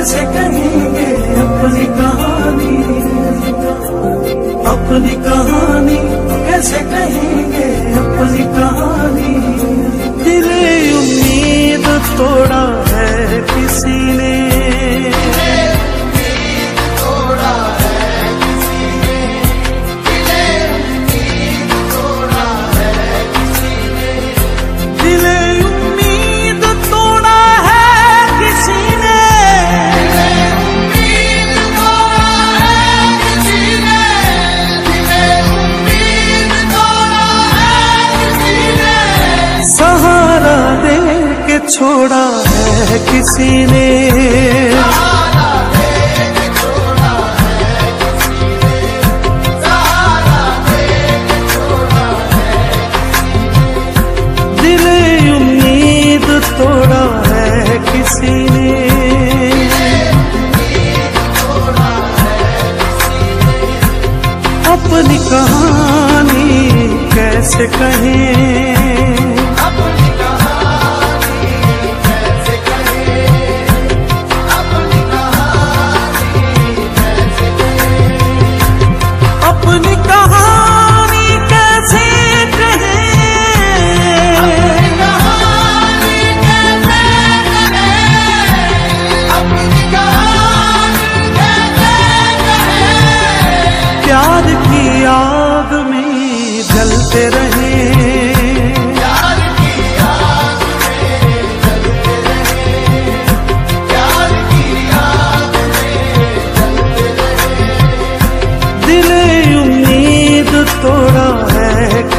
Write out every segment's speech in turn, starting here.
कैसे कहेंगे अपनी कहानी। अपनी कहानी कैसे कहेंगे अपनी कहानी। दिले उम्मीद तोड़ा छोड़ा है किसी ने। दिले उम्मीद तोड़ा है किसी ने। अपनी कहानी कैसे कहें?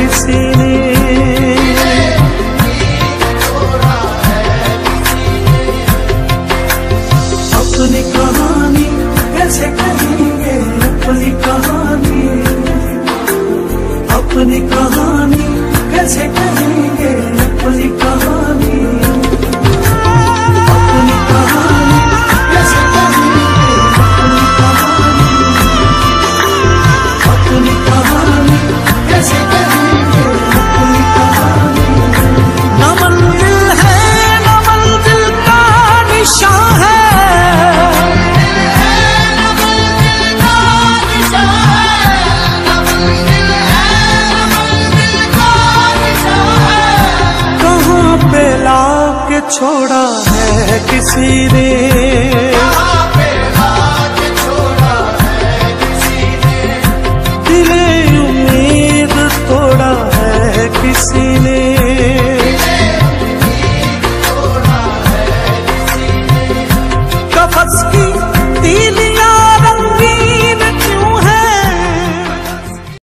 किसी ने अपनी कहानी कैसे कहेंगे अपनी कहानी अपनी कहानी कैसे कहेंगे। छोड़ा है किसी ने।